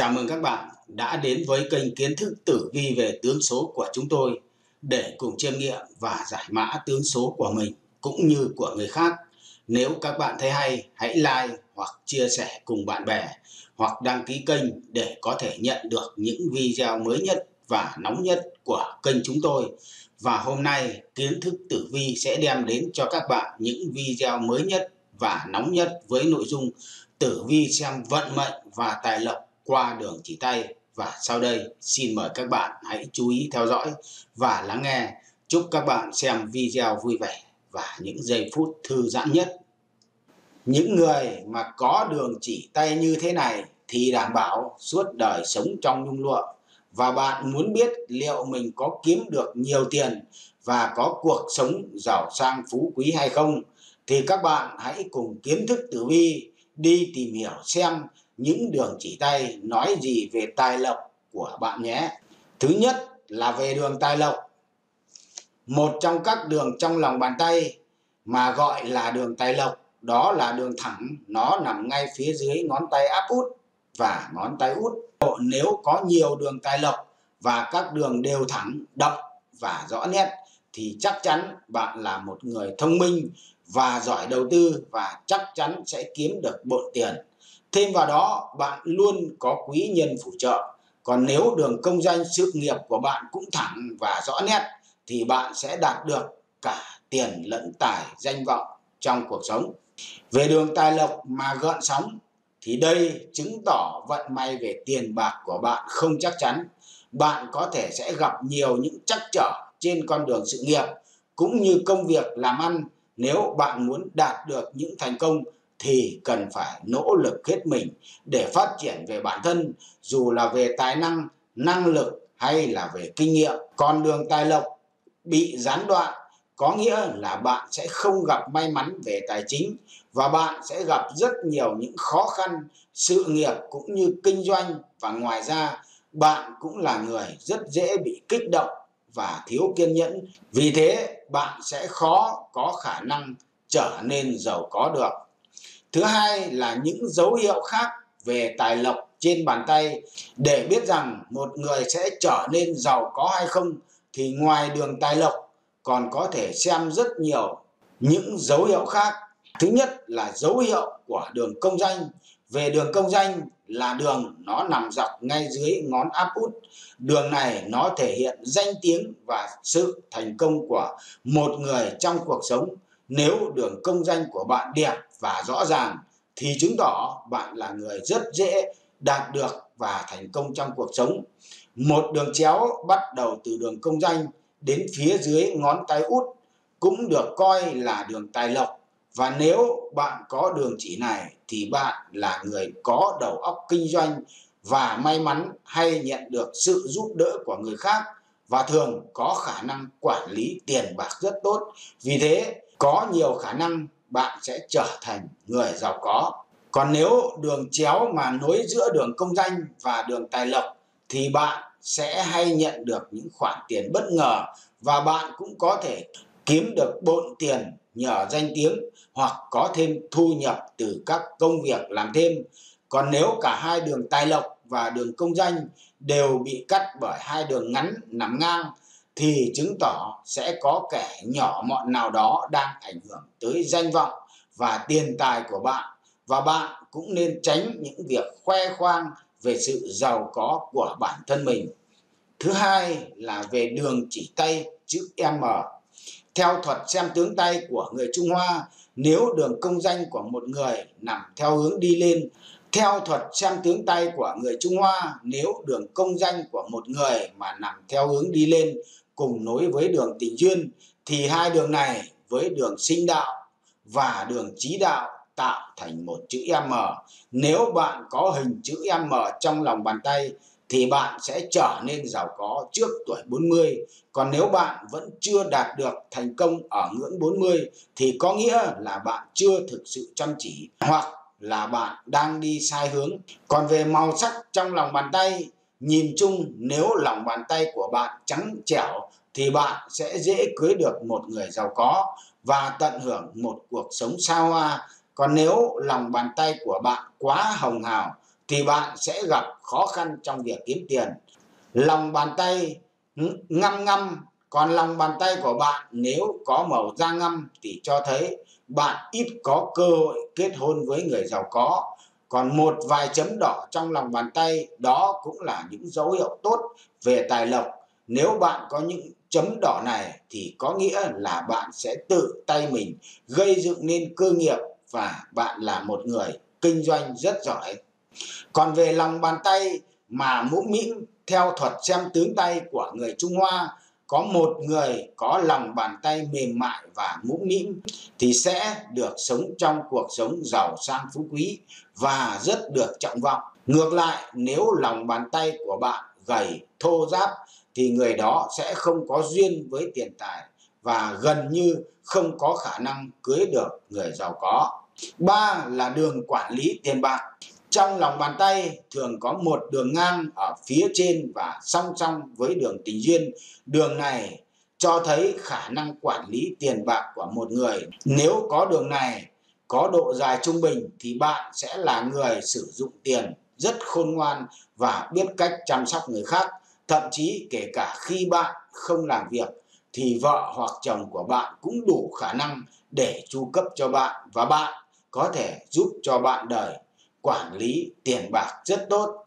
Chào mừng các bạn đã đến với kênh kiến thức tử vi về tướng số của chúng tôi để cùng chiêm nghiệm và giải mã tướng số của mình cũng như của người khác. Nếu các bạn thấy hay, hãy like hoặc chia sẻ cùng bạn bè hoặc đăng ký kênh để có thể nhận được những video mới nhất và nóng nhất của kênh chúng tôi. Và hôm nay kiến thức tử vi sẽ đem đến cho các bạn những video mới nhất và nóng nhất với nội dung tử vi xem vận mệnh và tài lộc qua đường chỉ tay và sau đây, xin mời các bạn hãy chú ý theo dõi và lắng nghe. Chúc các bạn xem video vui vẻ và những giây phút thư giãn nhất. Những người mà có đường chỉ tay như thế này thì đảm bảo suốt đời sống trong nhung lụa và bạn muốn biết liệu mình có kiếm được nhiều tiền và có cuộc sống giàu sang phú quý hay không, thì các bạn hãy cùng kiến thức tử vi đi tìm hiểu xem những đường chỉ tay nói gì về tài lộc của bạn nhé. Thứ nhất là về đường tài lộc. Một trong các đường trong lòng bàn tay mà gọi là đường tài lộc đó là đường thẳng, nó nằm ngay phía dưới ngón tay áp út và ngón tay út. Nếu có nhiều đường tài lộc và các đường đều thẳng, đậm và rõ nét thì chắc chắn bạn là một người thông minh và giỏi đầu tư và chắc chắn sẽ kiếm được bộn tiền Thêm vào đó, bạn luôn có quý nhân phù trợ. Còn nếu đường công danh sự nghiệp của bạn cũng thẳng và rõ nét thì bạn sẽ đạt được cả tiền lẫn tài danh vọng trong cuộc sống. Về đường tài lộc mà gợn sóng thì đây chứng tỏ vận may về tiền bạc của bạn không chắc chắn. Bạn có thể sẽ gặp nhiều những trắc trở trên con đường sự nghiệp cũng như công việc làm ăn nếu bạn muốn đạt được những thành công thì cần phải nỗ lực hết mình để phát triển về bản thân, dù là về tài năng năng lực hay là về kinh nghiệm. Con đường tài lộc bị gián đoạn có nghĩa là bạn sẽ không gặp may mắn về tài chính và bạn sẽ gặp rất nhiều những khó khăn, sự nghiệp cũng như kinh doanh. Và ngoài ra, bạn cũng là người rất dễ bị kích động và thiếu kiên nhẫn. Vì thế, bạn sẽ khó có khả năng trở nên giàu có được. Thứ hai là những dấu hiệu khác về tài lộc trên bàn tay để biết rằng một người sẽ trở nên giàu có hay không, thì ngoài đường tài lộc còn có thể xem rất nhiều những dấu hiệu khác. Thứ nhất là dấu hiệu của đường công danh. Về đường công danh là đường nó nằm dọc ngay dưới ngón áp út. Đường này nó thể hiện danh tiếng và sự thành công của một người trong cuộc sống nếu đường công danh của bạn đẹp và rõ ràng, thì chứng tỏ bạn là người rất dễ đạt được và thành công trong cuộc sống. Một đường chéo bắt đầu từ đường công danh đến phía dưới ngón tay út cũng được coi là đường tài lộc và nếu bạn có đường chỉ này, thì bạn là người có đầu óc kinh doanh và may mắn hay nhận được sự giúp đỡ của người khác và thường có khả năng quản lý tiền bạc rất tốt. Vì thế có nhiều khả năng bạn sẽ trở thành người giàu có. Còn nếu đường chéo mà nối giữa đường công danh và đường tài lộc thì bạn sẽ hay nhận được những khoản tiền bất ngờ và bạn cũng có thể kiếm được bộn tiền nhờ danh tiếng hoặc có thêm thu nhập từ các công việc làm thêm. Còn nếu cả hai đường tài lộc và đường công danh đều bị cắt bởi hai đường ngắn nằm ngang thì chứng tỏ sẽ có kẻ nhỏ mọn nào đó đang ảnh hưởng tới danh vọng và tiền tài của bạn và bạn cũng nên tránh những việc khoe khoang về sự giàu có của bản thân mình. Thứ hai là về đường chỉ tay chữ M. Theo thuật xem tướng tay của người Trung Hoa, nếu đường công danh của một người nằm theo hướng đi lên theo thuật xem tướng tay của người Trung Hoa, nếu đường công danh của một người mà nằm theo hướng đi lên cùng nối với đường tình duyên thì hai đường này với đường sinh đạo và đường trí đạo tạo thành một chữ M. Nếu bạn có hình chữ M trong lòng bàn tay thì bạn sẽ trở nên giàu có trước tuổi 40. Còn nếu bạn vẫn chưa đạt được thành công ở ngưỡng 40 thì có nghĩa là bạn chưa thực sự chăm chỉ hoặc là bạn đang đi sai hướng. Còn về màu sắc trong lòng bàn tay, nhìn chung nếu lòng bàn tay của bạn trắng trẻo thì bạn sẽ dễ cưới được một người giàu có và tận hưởng một cuộc sống xa hoa. Còn nếu lòng bàn tay của bạn quá hồng hào thì bạn sẽ gặp khó khăn trong việc kiếm tiền. Lòng bàn tay ngăm ngăm, còn lòng bàn tay của bạn nếu có màu da ngăm thì cho thấy bạn ít có cơ hội kết hôn với người giàu có. Còn một vài chấm đỏ trong lòng bàn tay, đó cũng là những dấu hiệu tốt về tài lộc. Nếu bạn có những chấm đỏ này thì có nghĩa là bạn sẽ tự tay mình, gây dựng nên cơ nghiệp và bạn là một người kinh doanh rất giỏi. Còn về lòng bàn tay mà mũm mĩm theo thuật xem tướng tay của người Trung Hoa có một người có lòng bàn tay mềm mại và mũm mĩm thì sẽ được sống trong cuộc sống giàu sang phú quý và rất được trọng vọng. Ngược lại, nếu lòng bàn tay của bạn gầy, thô ráp thì người đó sẽ không có duyên với tiền tài và gần như không có khả năng cưới được người giàu có. Ba là đường quản lý tiền bạc. Trong lòng bàn tay thường có một đường ngang ở phía trên và song song với đường tình duyên. Đường này cho thấy khả năng quản lý tiền bạc của một người. Nếu có đường này, có độ dài trung bình thì bạn sẽ là người sử dụng tiền rất khôn ngoan và biết cách chăm sóc người khác. Thậm chí kể cả khi bạn không làm việc thì vợ hoặc chồng của bạn cũng đủ khả năng để chu cấp cho bạn và bạn có thể giúp cho bạn đời quản lý tiền bạc rất tốt.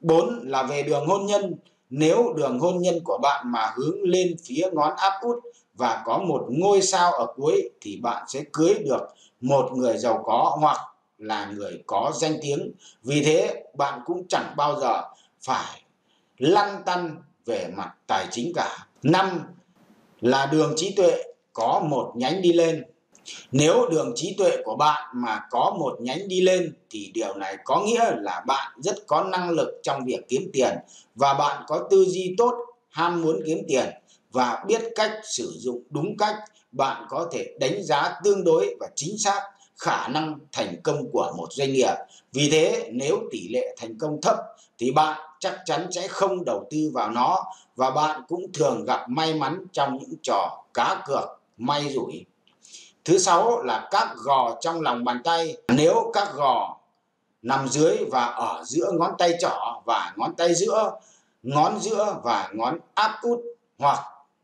4 là về đường hôn nhân. Nếu đường hôn nhân của bạn mà hướng lên phía ngón áp út và có một ngôi sao ở cuối thì bạn sẽ cưới được một người giàu có hoặc là người có danh tiếng. Vì thế, bạn cũng chẳng bao giờ phải lăn tăn về mặt tài chính cả. Năm là đường trí tuệ có một nhánh đi lên nếu đường trí tuệ của bạn mà có một nhánh đi lên thì điều này có nghĩa là bạn rất có năng lực trong việc kiếm tiền và bạn có tư duy tốt, ham muốn kiếm tiền và biết cách sử dụng đúng cách, bạn có thể đánh giá tương đối và chính xác khả năng thành công của một doanh nghiệp. Vì thế nếu tỷ lệ thành công thấp thì bạn chắc chắn sẽ không đầu tư vào nó và bạn cũng thường gặp may mắn trong những trò cá cược may rủi Thứ sáu là các gò trong lòng bàn tay. Nếu các gò nằm dưới và ở giữa ngón tay trỏ và ngón tay giữa, ngón giữa và ngón áp út hoặc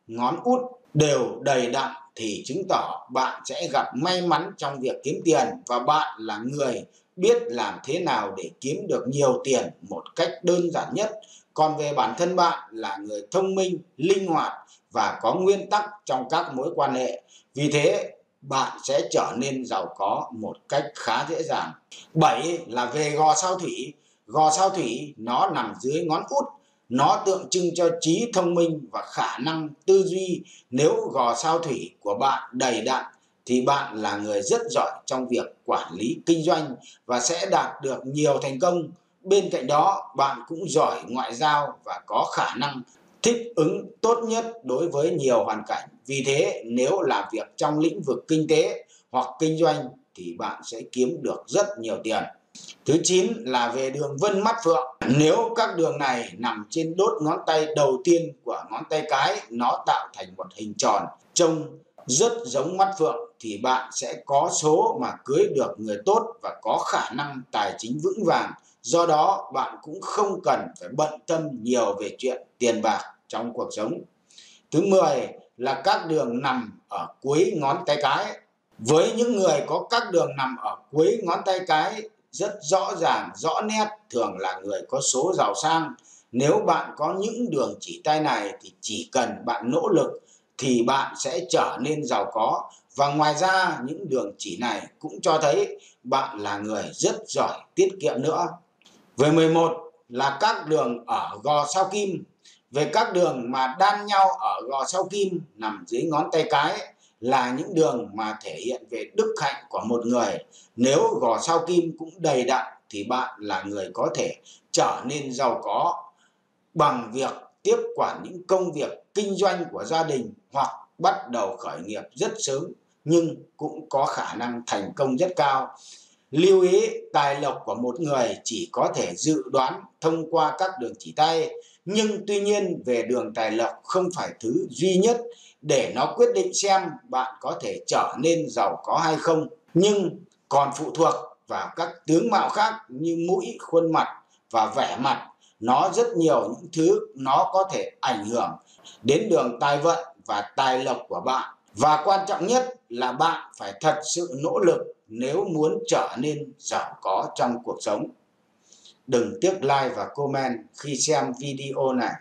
ngón út đều đầy đặn thì chứng tỏ bạn sẽ gặp may mắn trong việc kiếm tiền và bạn là người biết làm thế nào để kiếm được nhiều tiền một cách đơn giản nhất. Còn về bản thân bạn là người thông minh, linh hoạt và có nguyên tắc trong các mối quan hệ. Vì thế bạn sẽ trở nên giàu có một cách khá dễ dàng. 7 là về gò sao thủy. Gò sao thủy nó nằm dưới ngón út, nó tượng trưng cho trí thông minh và khả năng tư duy. Nếu gò sao thủy của bạn đầy đặn thì bạn là người rất giỏi trong việc quản lý kinh doanh và sẽ đạt được nhiều thành công. Bên cạnh đó, bạn cũng giỏi ngoại giao và có khả năng thích ứng tốt nhất đối với nhiều hoàn cảnh. Vì thế nếu làm việc trong lĩnh vực kinh tế hoặc kinh doanh thì bạn sẽ kiếm được rất nhiều tiền. Thứ 9 là về đường vân mắt phượng. Nếu các đường này nằm trên đốt ngón tay đầu tiên của ngón tay cái, nó tạo thành một hình tròn trông rất giống mắt phượng thì bạn sẽ có số mà cưới được người tốt và có khả năng tài chính vững vàng Do đó bạn cũng không cần phải bận tâm nhiều về chuyện tiền bạc trong cuộc sống. Thứ 10 là các đường nằm ở cuối ngón tay cái. Với những người có các đường nằm ở cuối ngón tay cái rất rõ ràng, rõ nét, thường là người có số giàu sang. Nếu bạn có những đường chỉ tay này thì chỉ cần bạn nỗ lực thì bạn sẽ trở nên giàu có. Và ngoài ra những đường chỉ này cũng cho thấy bạn là người rất giỏi tiết kiệm nữa. Về 11 là các đường ở gò sao kim. Về các đường mà đan nhau ở gò sao kim, nằm dưới ngón tay cái, là những đường mà thể hiện về đức hạnh của một người. Nếu gò sao kim cũng đầy đặn, thì bạn là người có thể trở nên giàu có bằng việc tiếp quản những công việc kinh doanh của gia đình hoặc bắt đầu khởi nghiệp rất sớm, nhưng cũng có khả năng thành công rất cao. Lưu ý tài lộc của một người chỉ có thể dự đoán thông qua các đường chỉ tay, nhưng tuy nhiên về đường tài lộc không phải thứ duy nhất để nó quyết định xem bạn có thể trở nên giàu có hay không, nhưng còn phụ thuộc vào các tướng mạo khác như mũi, khuôn mặt và vẻ mặt. Nó rất nhiều những thứ nó có thể ảnh hưởng đến đường tài vận và tài lộc của bạn. Và quan trọng nhất là bạn phải thật sự nỗ lực nếu muốn trở nên giàu có trong cuộc sống. Đừng tiếc like và comment khi xem video này.